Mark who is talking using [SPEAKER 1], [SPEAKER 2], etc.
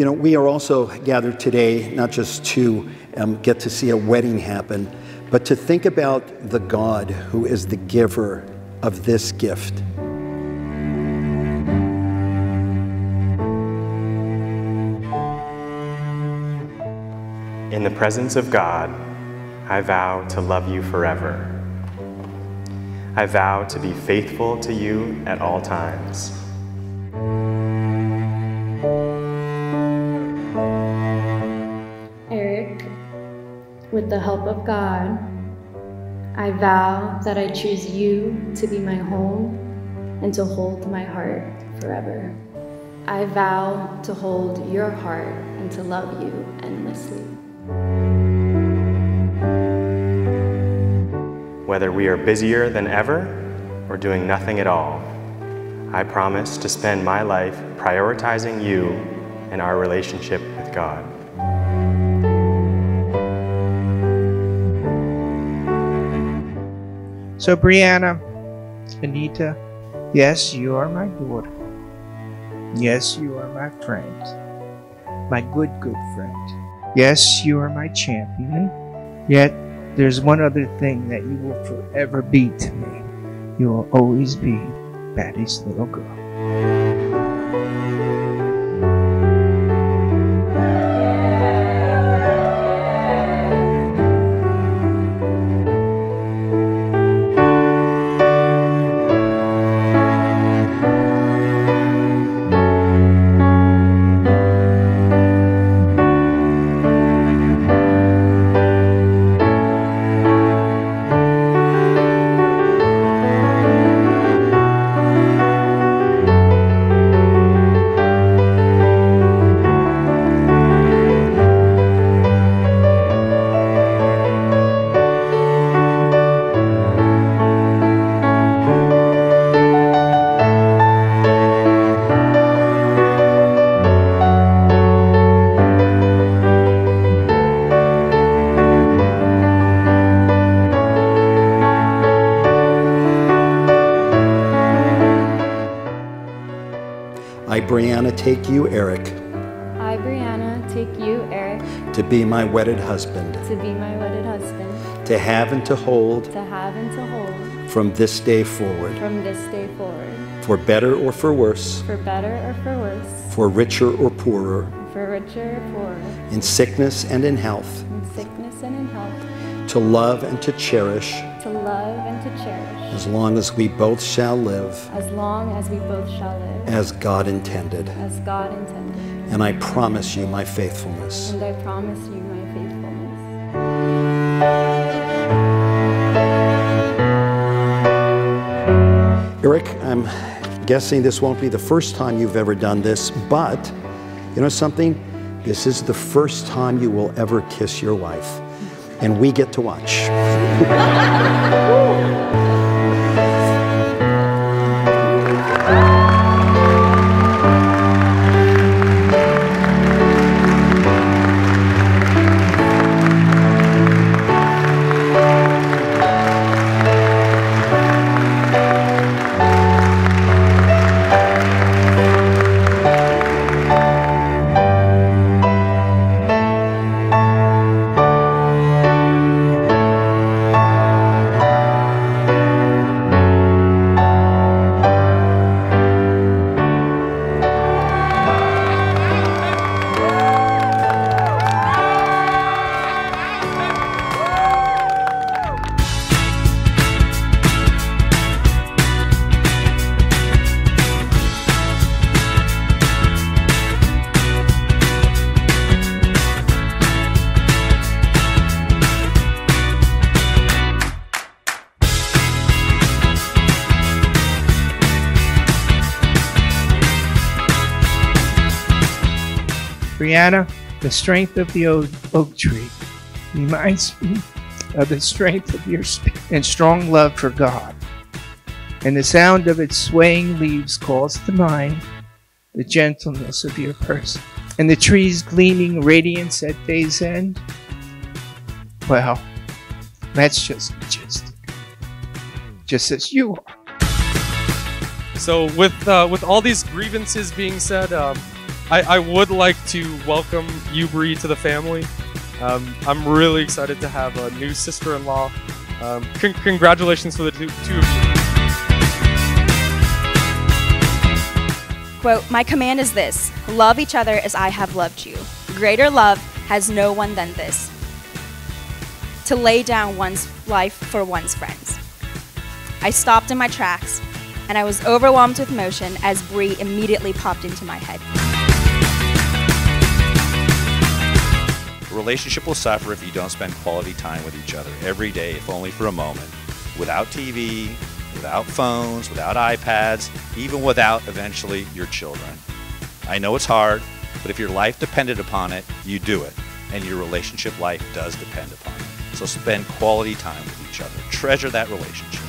[SPEAKER 1] You know, we are also gathered today not just to um, get to see a wedding happen, but to think about the God who is the giver of this gift.
[SPEAKER 2] In the presence of God, I vow to love you forever. I vow to be faithful to you at all times.
[SPEAKER 3] With the help of God, I vow that I choose you to be my home and to hold my heart forever. I vow to hold your heart and to love you endlessly.
[SPEAKER 2] Whether we are busier than ever or doing nothing at all, I promise to spend my life prioritizing you and our relationship with God.
[SPEAKER 4] So, Brianna, Anita, yes, you are my daughter. Yes, you are my friend. My good, good friend. Yes, you are my champion. Yet, there's one other thing that you will forever be to me. You will always be Patty's little girl.
[SPEAKER 1] I, Brianna, take you, Erik,
[SPEAKER 3] I, Brianna, take you, Erik,
[SPEAKER 1] to be my wedded husband,
[SPEAKER 3] to be my wedded husband,
[SPEAKER 1] to have and to hold
[SPEAKER 3] to have and to hold
[SPEAKER 1] from this day forward,
[SPEAKER 3] from this day forward,
[SPEAKER 1] for better or for worse,
[SPEAKER 3] for better or for worse,
[SPEAKER 1] for richer or poorer,
[SPEAKER 3] for richer or poorer,
[SPEAKER 1] in sickness and in health,
[SPEAKER 3] in sickness and in health,
[SPEAKER 1] to love and to cherish,
[SPEAKER 3] to love and to cherish,
[SPEAKER 1] as long as we both shall live
[SPEAKER 3] as long as we both shall live,
[SPEAKER 1] as God intended.
[SPEAKER 3] as God intended.
[SPEAKER 1] And I promise you my faithfulness.
[SPEAKER 3] And I promise you my faithfulness.
[SPEAKER 1] Erik, I'm guessing this won't be the first time you've ever done this, but you know something? This is the first time you will ever kiss your wife, and we get to watch.
[SPEAKER 4] Brianna, the strength of the oak, tree reminds me of the strength of your spirit and strong love for God. And the sound of its swaying leaves calls to mind the gentleness of your person. And the tree's gleaming radiance at day's end. Well, that's just majestic. Just as you are.
[SPEAKER 5] So with uh, with all these grievances being said, um, I, I would like to welcome you, Bree, to the family. Um, I'm really excited to have a new sister-in-law. Um, con- congratulations for the two, two of you.
[SPEAKER 6] Quote, My command is this love each other as I have loved you. Greater love has no one than this to lay down one's life for one's friends. I stopped in my tracks and I was overwhelmed with emotion as Bree immediately popped into my head.
[SPEAKER 7] Relationship will suffer if you don't spend quality time with each other every day, if only for a moment, without TV, without phones, without iPads, even without eventually your children. I know it's hard, but if your life depended upon it, you do it. And your relationship life does depend upon it. So spend quality time with each other. Treasure that relationship.